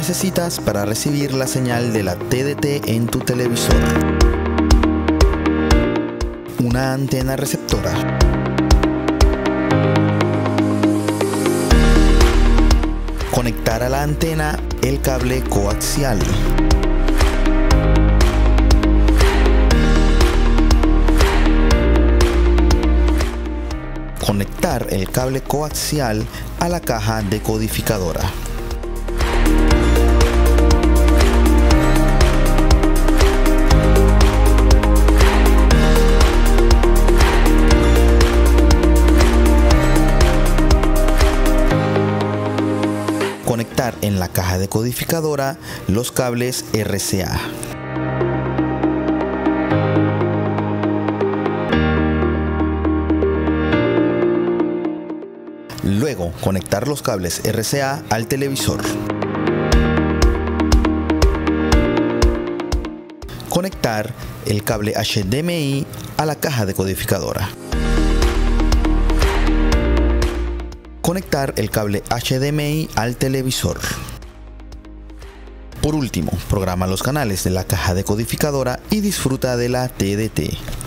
necesitas para recibir la señal de la TDT en tu televisor. Una antena receptora. Conectar a la antena el cable coaxial. Conectar el cable coaxial a la caja decodificadora. Conectar en la caja decodificadora los cables RCA. Luego, conectar los cables RCA al televisor. Conectar el cable HDMI a la caja decodificadora. Conectar el cable HDMI al televisor. Por último, programa los canales de la caja decodificadora y disfruta de la TDT.